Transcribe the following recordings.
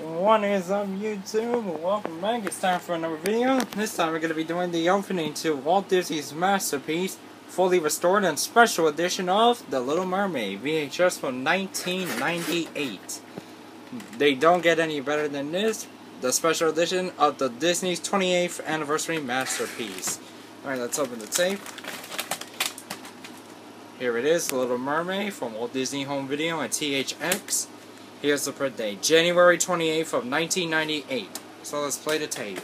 What is up YouTube? Welcome back. It's time for another video. This time we're going to be doing the opening to Walt Disney's masterpiece, fully restored and special edition of The Little Mermaid, VHS from 1998. They don't get any better than this, the special edition of the Disney's 28th anniversary masterpiece. Alright, let's open the tape. Here it is, Little Mermaid from Walt Disney Home Video and THX. Here's the print date, January 28th of 1998. So let's play the tape.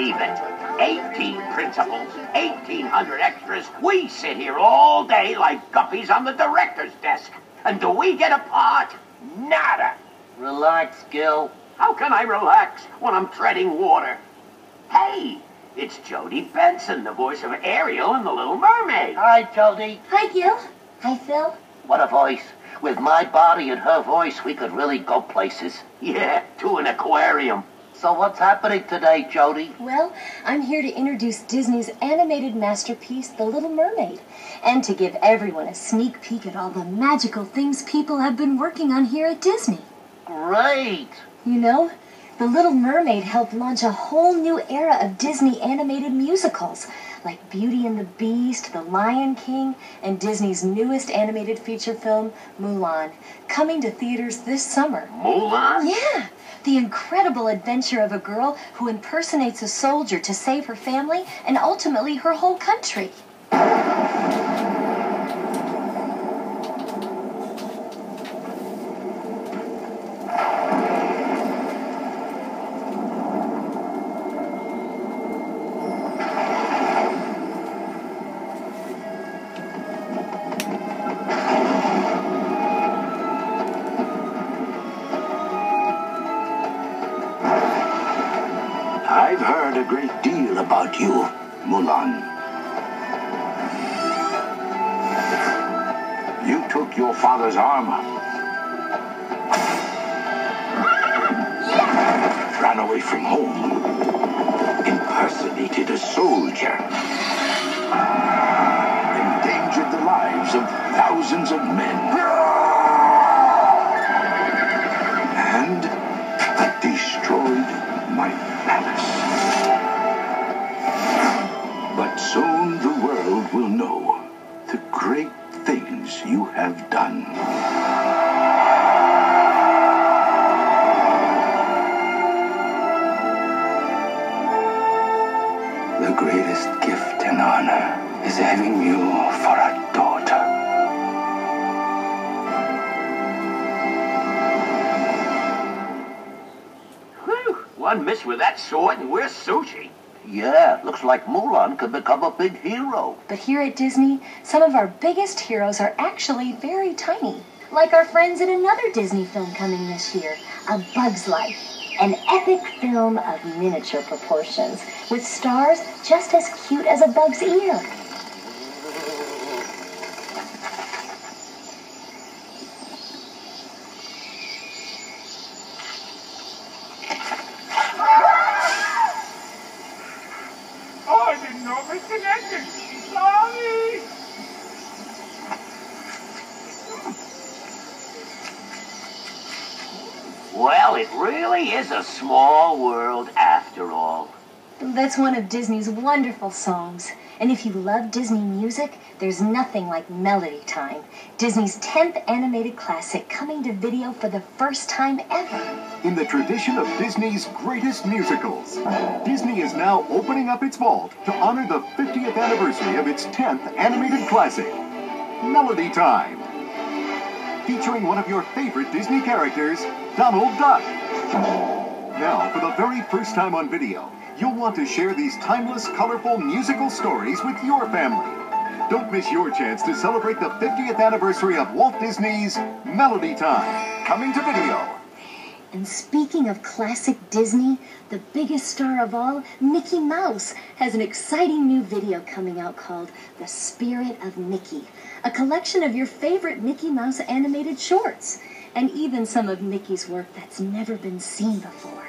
Believe it? 18 principals, 1,800 extras. We sit here all day like guppies on the director's desk. And do we get a part? Nada. Relax, Gil. How can I relax when I'm treading water? Hey, it's Jodi Benson, the voice of Ariel in The Little Mermaid. Hi, Jodi. Hi, Gil. Hi, Phil. What a voice. With my body and her voice, we could really go places. Yeah, to an aquarium. So what's happening today, Jodi? Well, I'm here to introduce Disney's animated masterpiece, The Little Mermaid, and to give everyone a sneak peek at all the magical things people have been working on here at Disney. Great. You know, The Little Mermaid helped launch a whole new era of Disney animated musicals, like Beauty and the Beast, The Lion King, and Disney's newest animated feature film, Mulan, coming to theaters this summer. Mulan? Yeah, the incredible adventure of a girl who impersonates a soldier to save her family and ultimately her whole country. I've heard a great deal about you, Mulan. You took your father's armor. Ran away from home. Impersonated a soldier. Endangered the lives of thousands of men. The greatest gift and honor is having you for a daughter. Whew, one miss with that sword and we're sushi. Yeah, looks like Mulan could become a big hero. But here at Disney, some of our biggest heroes are actually very tiny, like our friends in another Disney film coming this year, A Bug's Life. An epic film of miniature proportions, with stars just as cute as a bug's ear. Oh, I didn't know it connected. Sorry. Well, it really is a small world after all. That's one of Disney's wonderful songs. And if you love Disney music, there's nothing like Melody Time, Disney's 10th animated classic coming to video for the first time ever. In the tradition of Disney's greatest musicals, Disney is now opening up its vault to honor the 50th anniversary of its 10th animated classic, Melody Time. Featuring one of your favorite Disney characters, Donald Duck. Now, for the very first time on video, you'll want to share these timeless, colorful musical stories with your family. Don't miss your chance to celebrate the 50th anniversary of Walt Disney's Melody Time, coming to video. And speaking of classic Disney, the biggest star of all, Mickey Mouse, has an exciting new video coming out called The Spirit of Mickey, a collection of your favorite Mickey Mouse animated shorts, and even some of Mickey's work that's never been seen before.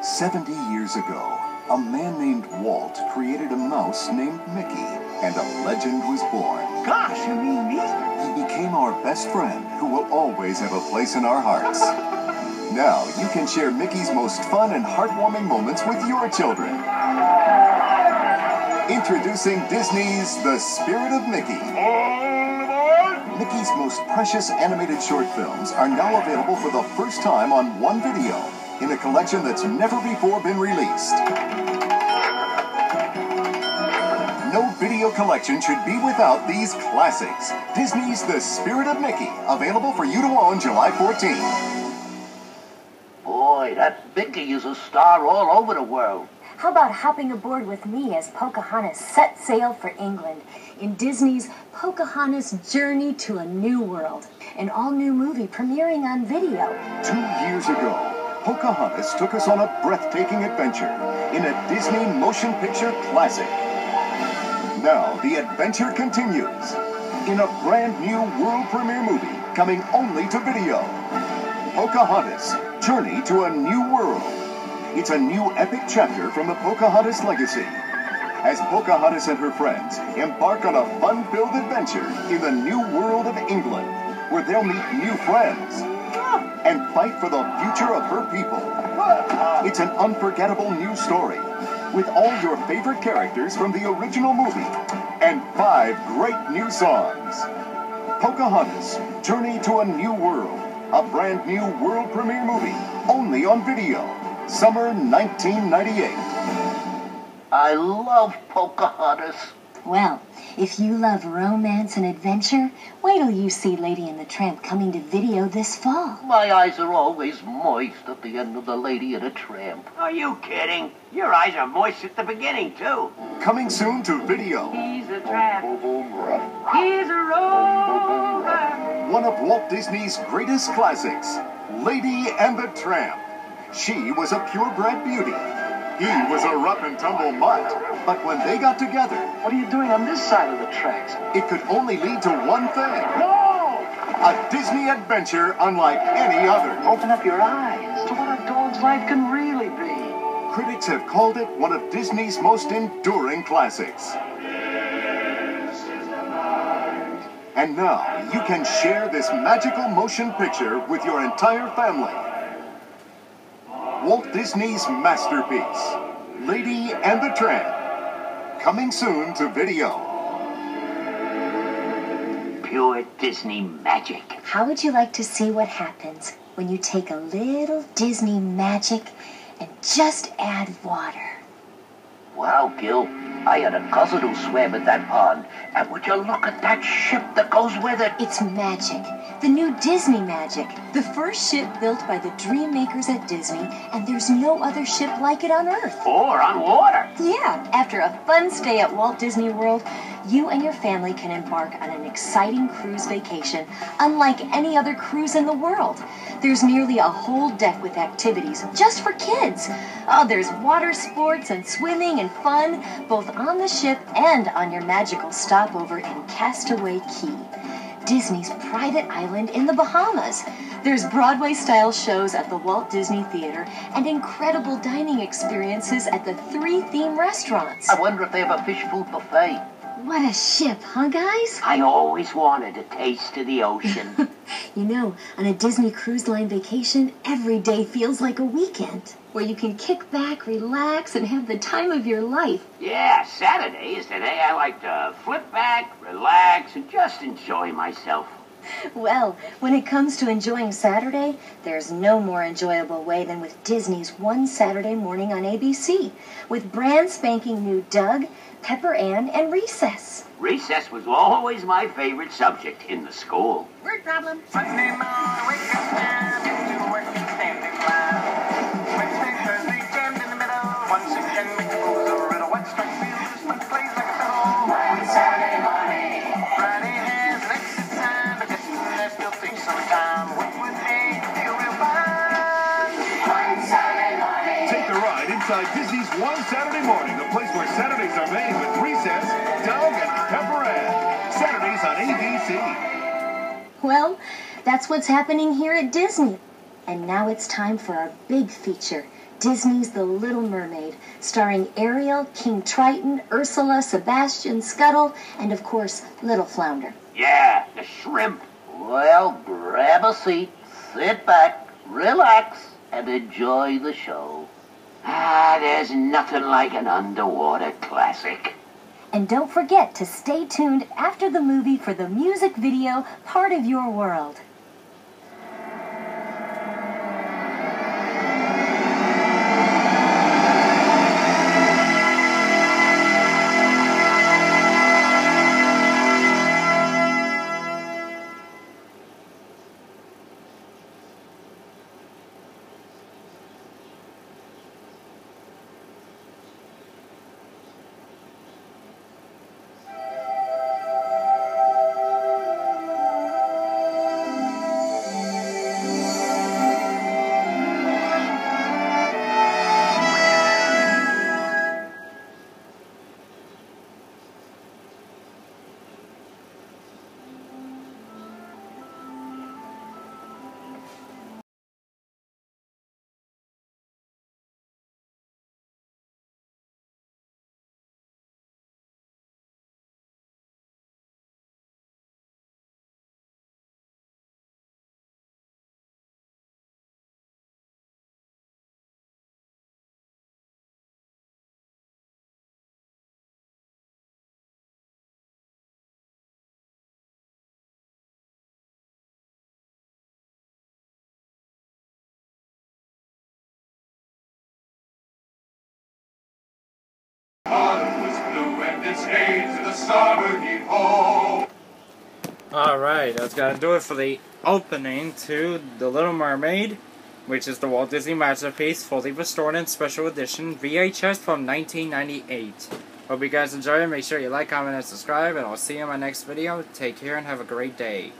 70 years ago, a man named Walt created a mouse named Mickey, and a legend was born. Gosh, you mean me? He became our best friend who will always have a place in our hearts. Now you can share Mickey's most fun and heartwarming moments with your children. Introducing Disney's The Spirit of Mickey. Mickey's most precious animated short films are now available for the first time on one video in a collection that's never before been released. No video collection should be without these classics. Disney's The Spirit of Mickey, available for you to own July 14th. That Mickey is a star all over the world. How about hopping aboard with me as Pocahontas set sail for England in Disney's Pocahontas Journey to a New World, an all new movie premiering on video? Two years ago, Pocahontas took us on a breathtaking adventure in a Disney motion picture classic. Now the adventure continues in a brand new world premiere movie coming only to video. Pocahontas Journey to a New World. It's a new epic chapter from the Pocahontas legacy. As Pocahontas and her friends embark on a fun-filled adventure in the new world of England, where they'll meet new friends and fight for the future of her people. It's an unforgettable new story with all your favorite characters from the original movie and five great new songs. Pocahontas Journey to a New World, a brand new world premiere movie only on video. Summer 1998. I love Pocahontas. Well, if you love romance and adventure, wait till you see Lady and the Tramp coming to video this fall. My eyes are always moist at the end of The Lady and the Tramp. Are you kidding? Your eyes are moist at the beginning, too. Coming soon to video. He's a tramp. He's a rover. One of Walt Disney's greatest classics, Lady and the Tramp. She was a purebred beauty. He was a rough and tumble mutt. But when they got together, What are you doing on this side of the tracks? it could only lead to one thing No! a Disney adventure unlike any other. Open up your eyes to what a dog's life can really be. Critics have called it one of Disney's most enduring classics. And now you can share this magical motion picture with your entire family. Walt Disney's masterpiece, Lady and the Tramp. Coming soon to video. Pure Disney magic. How would you like to see what happens when you take a little Disney magic and just add water? Wow, Gil. I had a cousin who swam in that pond. And would you look at that ship that goes with it? It's magic. The new Disney Magic. The first ship built by the dream makers at Disney, and there's no other ship like it on Earth. Or on water. Yeah, after a fun stay at Walt Disney World, you and your family can embark on an exciting cruise vacation unlike any other cruise in the world. There's nearly a whole deck with activities just for kids. Oh, there's water sports and swimming and fun, both on the ship and on your magical stopover in Castaway Cay. Disney's private island in the Bahamas. There's Broadway style shows at the Walt Disney Theater and incredible dining experiences at the three theme restaurants. I wonder if they have a fish food buffet. What a ship, huh, guys? I always wanted a taste of the ocean. You know, on a Disney Cruise Line vacation, every day feels like a weekend where you can kick back, relax, and have the time of your life. yeah, Saturday is the day I like to flip back, relax, and just enjoy myself. Well, when it comes to enjoying Saturday, there's no more enjoyable way than with Disney's One Saturday Morning on ABC, with brand spanking new Doug, Pepper Ann, and Recess. Recess was always my favorite subject in the school. Word problem. Inside Disney's One Saturday Morning, the place where Saturdays are made with Recess, Doug, and Pepper Ann. Saturdays on ABC. Well, that's what's happening here at Disney. And now it's time for our big feature Disney's The Little Mermaid, starring Ariel, King Triton, Ursula, Sebastian, Scuttle, and of course, Little Flounder. Yeah, the shrimp. Well, grab a seat, sit back, relax, and enjoy the show. Ah, there's nothing like an underwater classic. And don't forget to stay tuned after the movie for the music video Part of Your World. Alright, that's gonna do it for the opening to The Little Mermaid, which is the Walt Disney Masterpiece, fully restored in special edition VHS from 1998. Hope you guys enjoy it. Make sure you like, comment, and subscribe, and I'll see you in my next video. Take care and have a great day.